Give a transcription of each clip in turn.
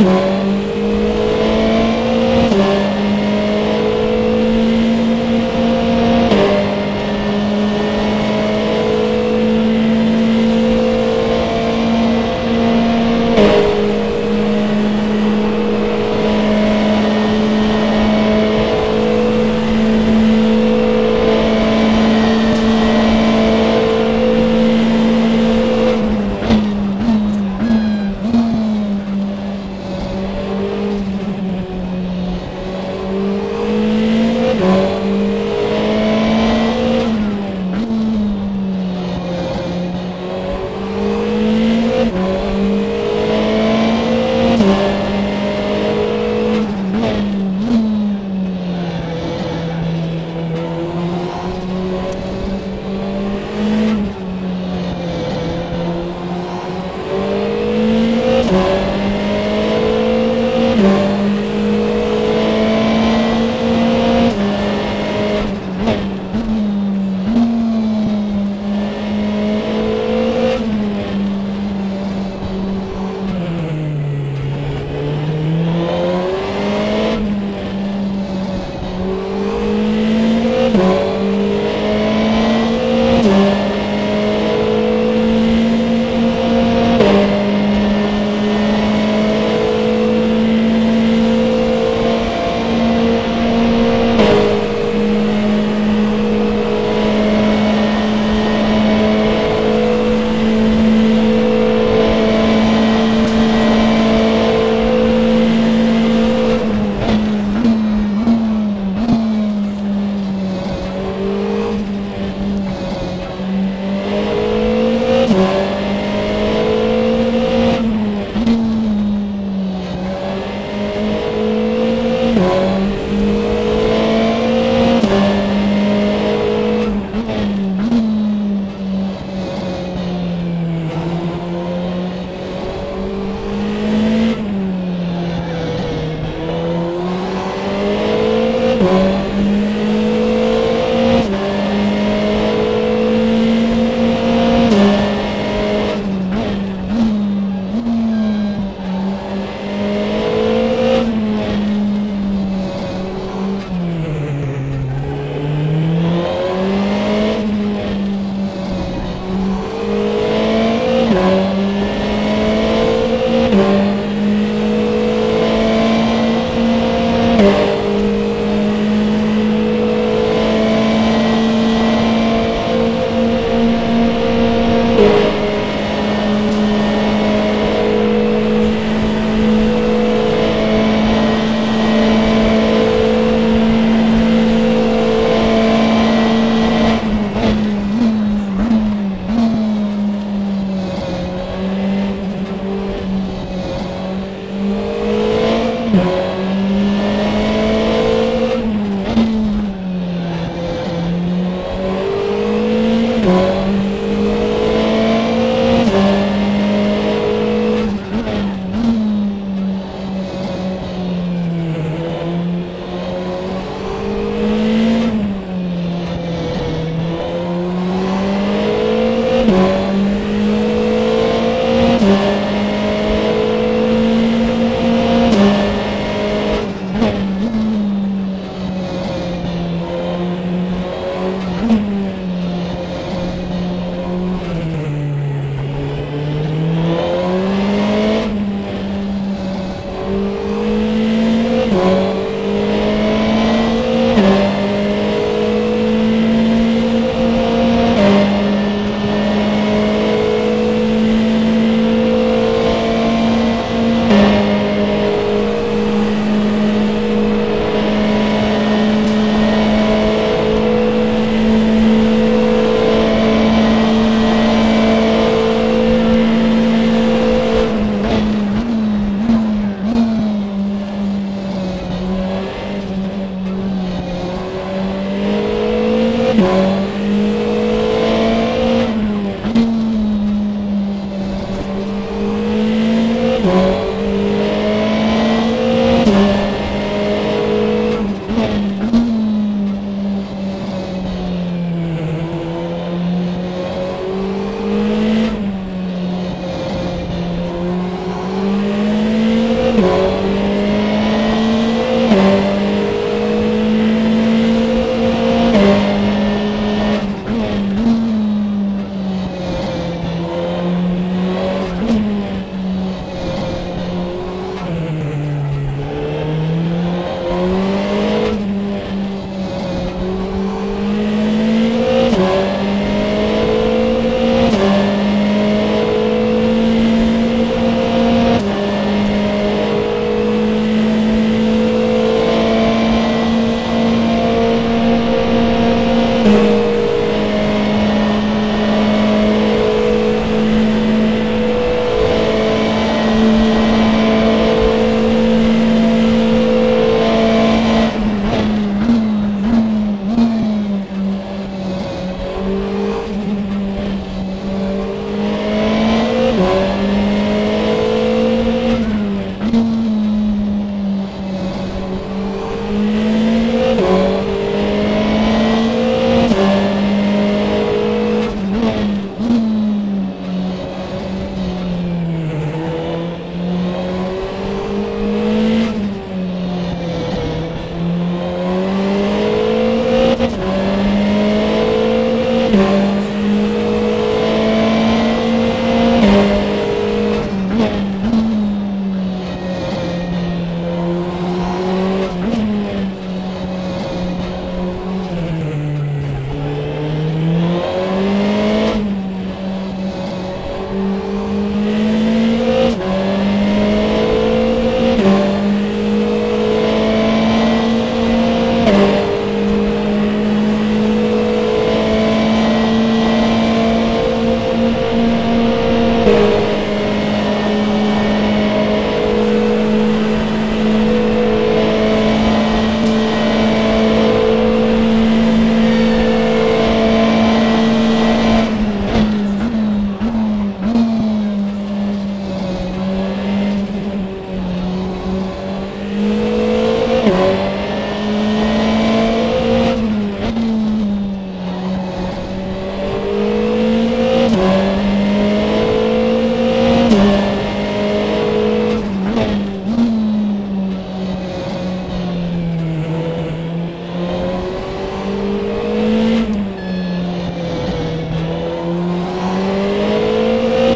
Amen.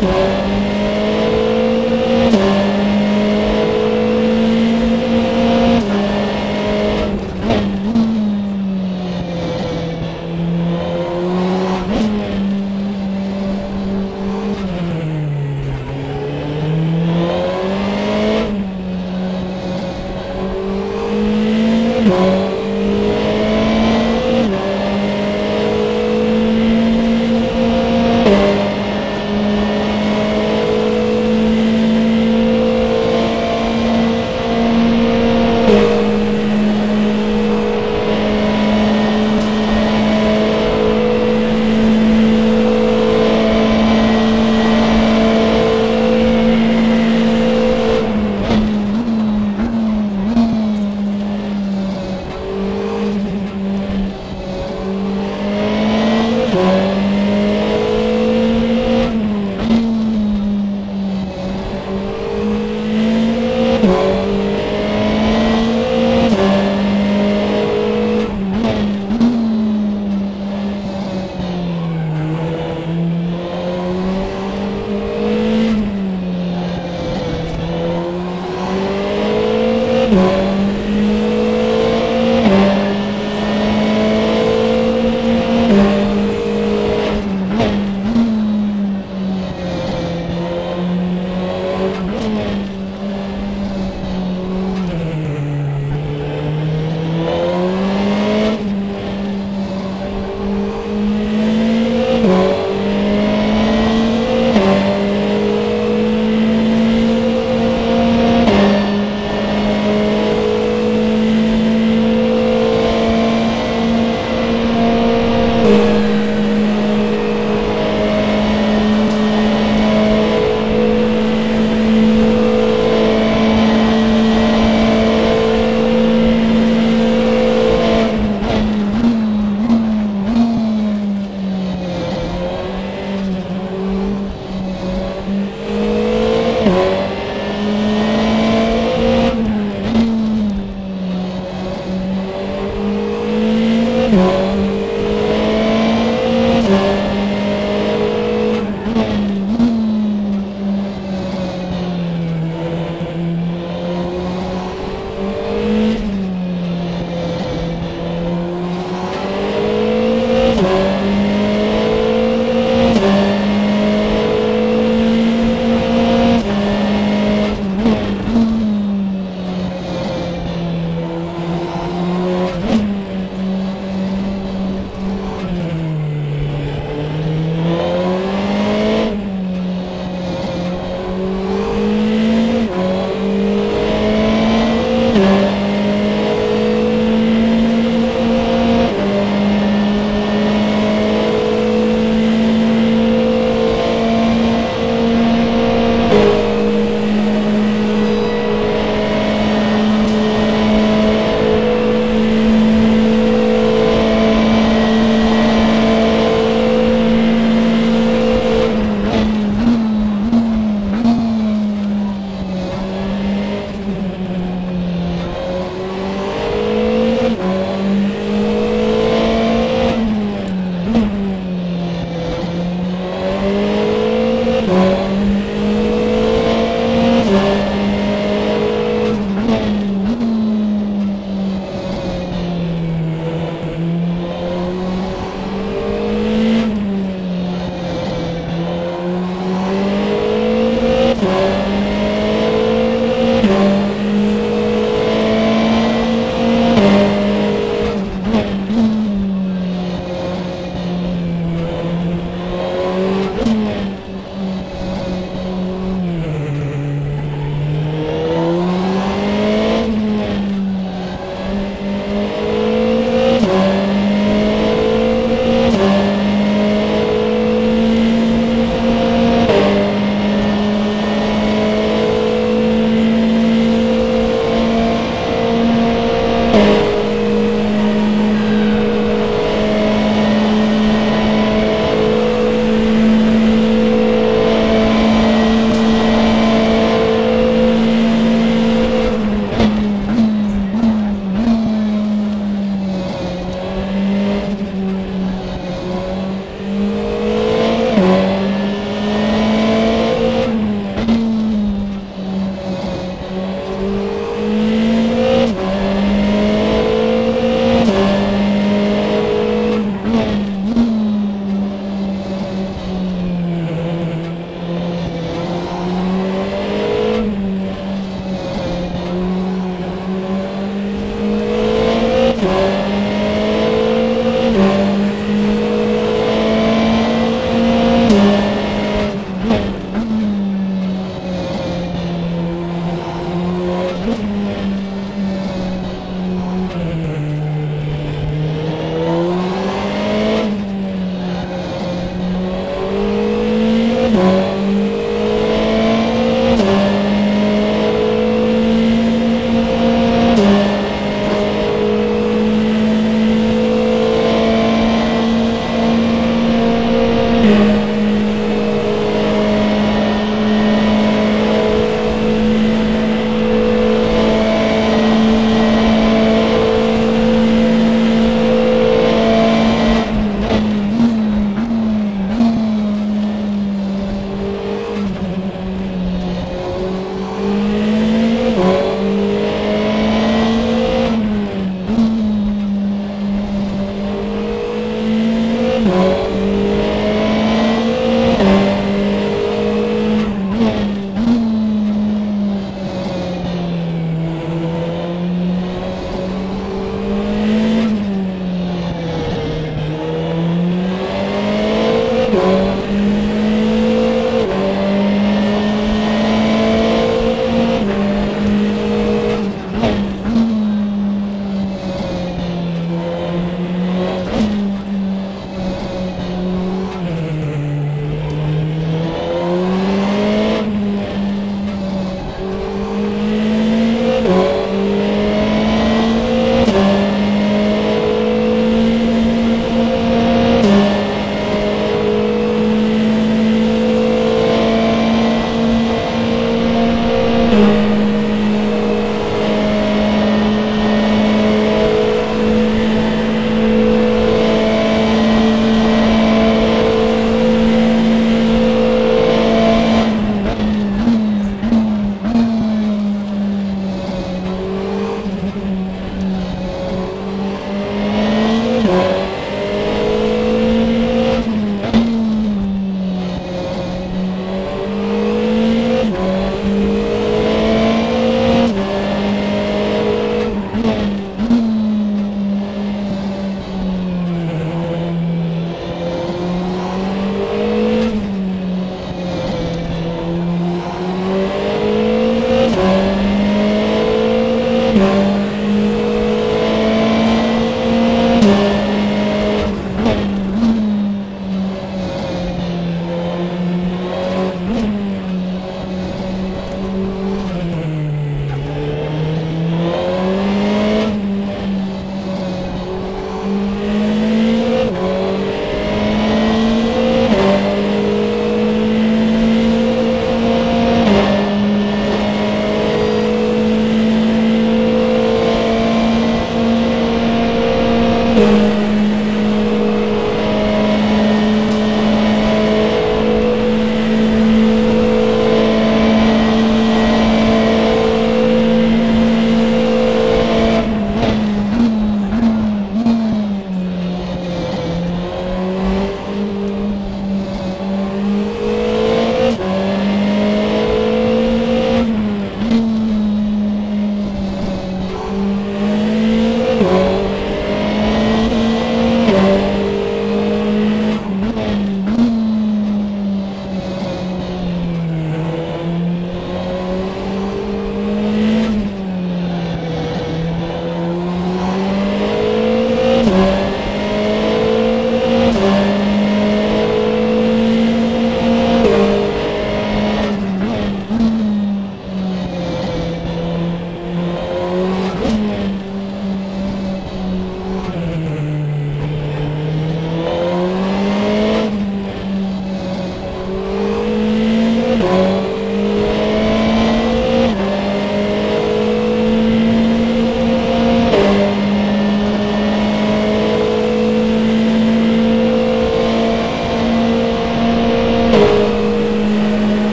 Okay.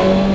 Bye.